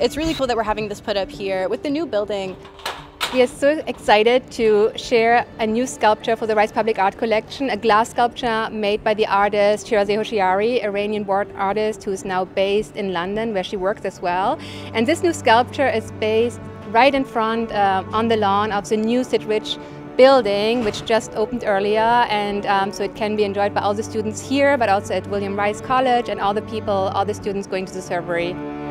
It's really cool that we're having this put up here with the new building. We are so excited to share a new sculpture for the Rice Public Art Collection, a glass sculpture made by the artist Shirazeh Houshiary, Iranian-born artist who is now based in London where she works as well. And this new sculpture is based right in front uh, on the lawn of the new Sid Rich building, which just opened earlier, and um, so it can be enjoyed by all the students here, but also at William Rice College and all the people, all the students going to the servery.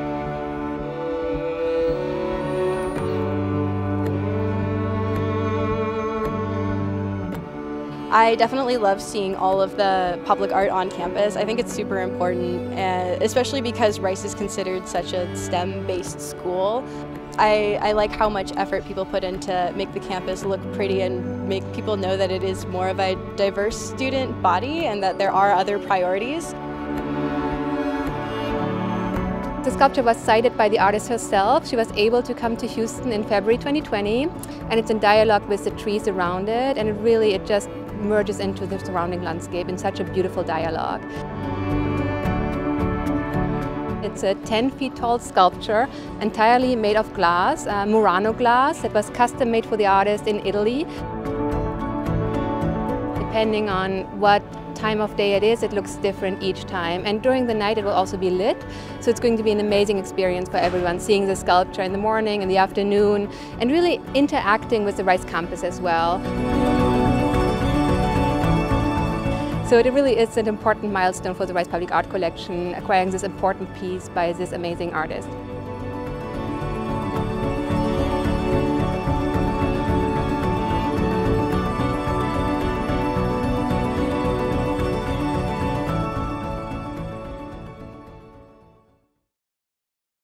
I definitely love seeing all of the public art on campus. I think it's super important, uh, especially because Rice is considered such a STEM-based school. I, I, like how much effort people put in to make the campus look pretty and make people know that it is more of a diverse student body and that there are other priorities. The sculpture was sited by the artist herself. She was able to come to Houston in February 2020 and it's in dialogue with the trees around it and it really, it just merges into the surrounding landscape in such a beautiful dialogue. It's a 10 feet tall sculpture entirely made of glass, uh, Murano glass that was custom made for the artist in Italy. Depending on what time of day it is, it looks different each time. And during the night it will also be lit, so it's going to be an amazing experience for everyone, seeing the sculpture in the morning, in the afternoon, and really interacting with the Rice campus as well. So it really is an important milestone for the Rice Public Art Collection, acquiring this important piece by this amazing artist.